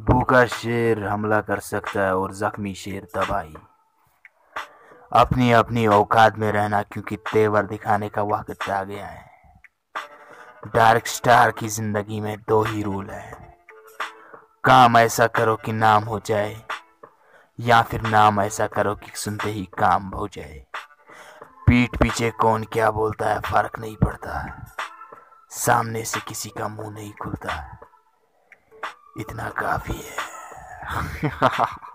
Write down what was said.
भूखा शेर हमला कर सकता है और जख्मी शेर तबाही। अपनी अपनी औकात में रहना क्योंकि तेवर दिखाने का वक्त आ गया है। डार्क स्टार की ज़िंदगी में दो ही रूल है। काम ऐसा करो कि नाम हो जाए, या फिर नाम ऐसा करो कि सुनते ही काम हो जाए। पीठ पीछे कौन क्या बोलता है, फ़र्क नहीं पड़ता। सामने से किसी का मुँह नहीं खुलता। इतना काफ़ी है।